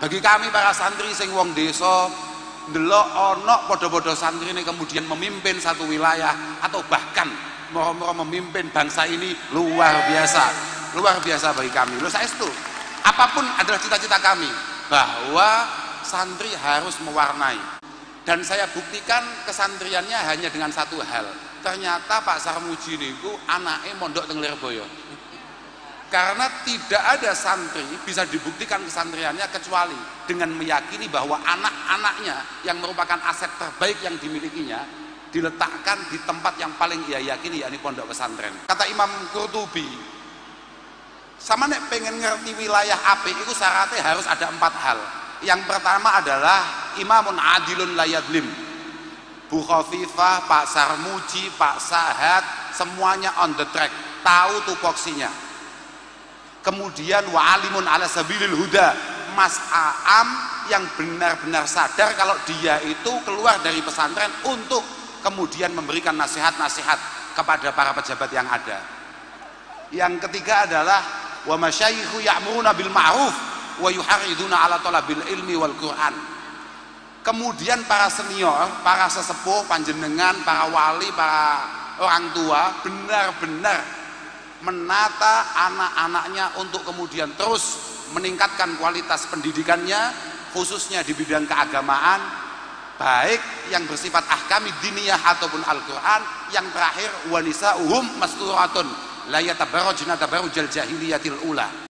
bagi kami para santri sing wong desa ndelok ana padha-padha santri ini kemudian memimpin satu wilayah atau bahkan moro-moro memimpin bangsa ini luar biasa. Luar biasa bagi kami. Lo saya itu apa pun adalah cita-cita kami bahwa santri harus mewarnai. Dan saya buktikan kesantriannya hanya dengan satu hal. Ternyata Pak Sarmuji niku anaknya mondok teng Lirboyo karena tidak ada santri bisa dibuktikan kesantriannya kecuali dengan meyakini bahwa anak-anaknya yang merupakan aset terbaik yang dimilikinya diletakkan di tempat yang paling ia yakini yakni pondok pesantren. Kata Imam Qurtubi sama nek pengen ngerti wilayah api itu syaratnya harus ada empat hal. Yang pertama adalah imamun adilun layadlim Bu Khofifah, Pak Sarmuji, Pak Sahad semuanya on the track tahu tupoksinya kemudian wa'alimun ala sabilil huda. Mas Aam yang benar-benar sadar kalau dia itu keluar dari pesantren untuk kemudian memberikan nasihat-nasihat kepada para pejabat yang ada. Yang ketiga adalah wa masyayikhu ya'muruna bil ma'ruf wa yuhariduna ala talabil ilmi wal Qur'an. Kemudian para senior, para sesepuh, panjenengan, para wali, para orang tua benar-benar menata anak-anaknya untuk kemudian terus meningkatkan kualitas pendidikannya khususnya di bidang keagamaan baik yang bersifat ahkami diniyah ataupun Al-Quran yang terakhir wanisa uhum masturatun la tabarrujal jahiliyatil ula